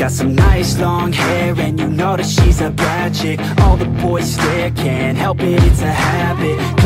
got some nice long hair and you know that she's a bad chick. All the boys stare, can't help it, it's a habit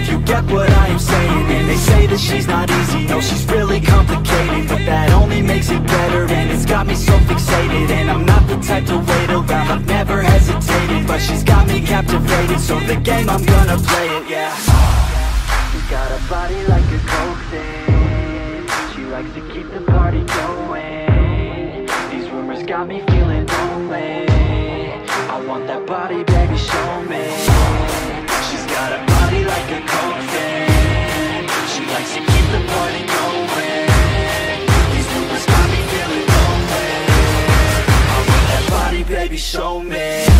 if you get what I am saying And they say that she's not easy, no she's really complicated But that only makes it better and it's got me so fixated And I'm not the type to wait around, I've never hesitated But she's got me captivated, so the game I'm gonna play it, yeah. She got a body like a coke thing She likes to keep the party going. These rumors got me feeling lonely. I want that body, baby, show me baby, show me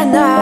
every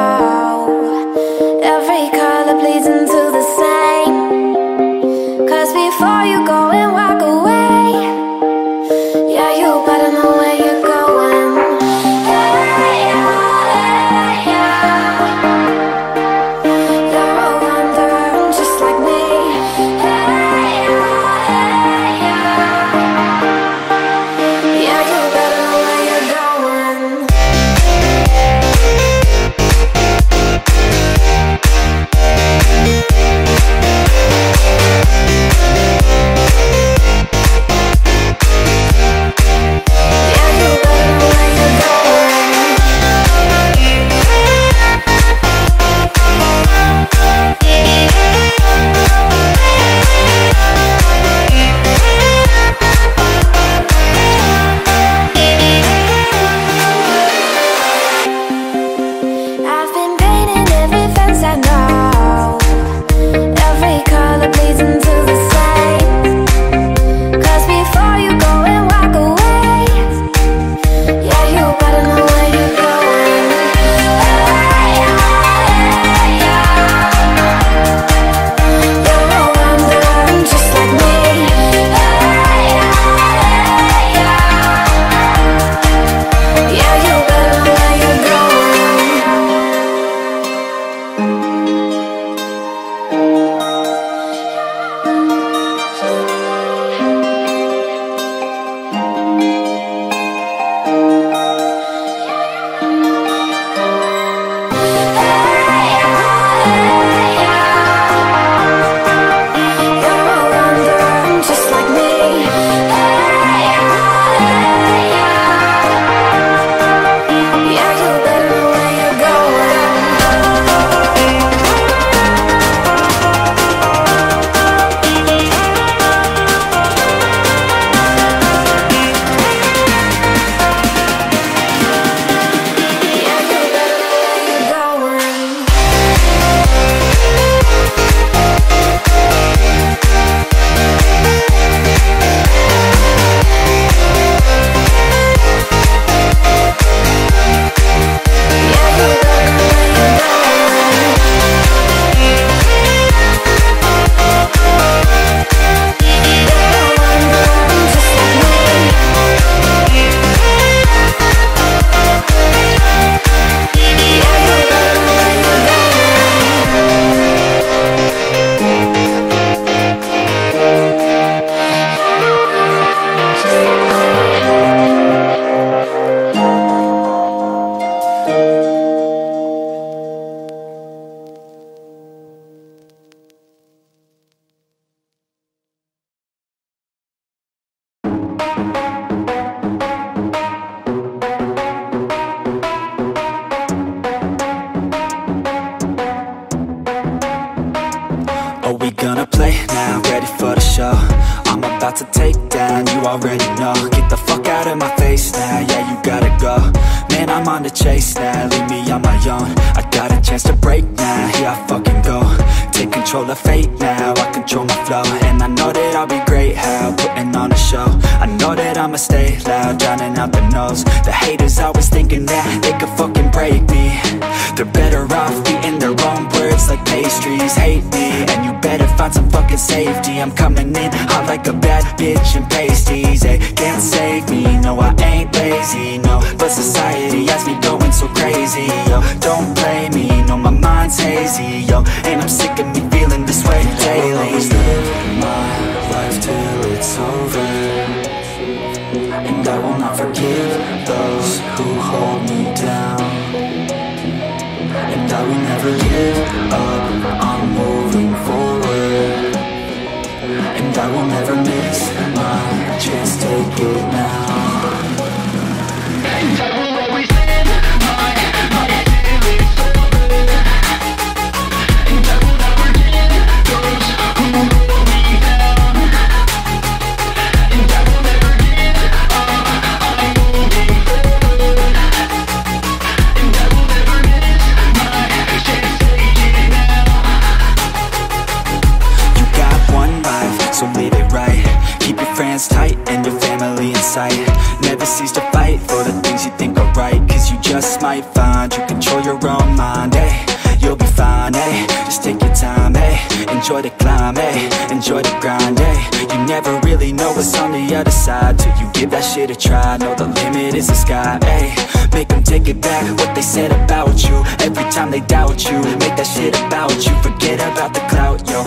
out of my face now, yeah you gotta go. Man, I'm on the chase now, leave me on my own. I got a chance to break now, here I fucking go. Take control of fate now, I control my flow. And I know that I'll be great, how? Putting on a show. I know that I'ma stay loud, drowning out the noise. The haters always thinking that they could fucking break me. They're better off eating their own words like pastries. Hate me, and you better find some fucking safety. I'm coming in hot like a bad bitch and pasties. They can't save lazy, no. But society has me going so crazy, yo. Don't blame me, no my mind's hazy, yo. And I'm sick of me feeling this way daily. I'll live my life till it's over. And I will not forgive those who hold me down. And I will never give up, I'm moving forward. And I will never miss my chance, take it might find you. Control your own mind, eh? You'll be fine, eh? Just take your time, eh? Enjoy the climb, eh Enjoy the grind, eh? You never really know what's on the other side Till you give that shit a try. Know the limit is the sky, eh? Make them take it back what they said about you. Every time they doubt you Make that shit about you. Forget about the clout, yo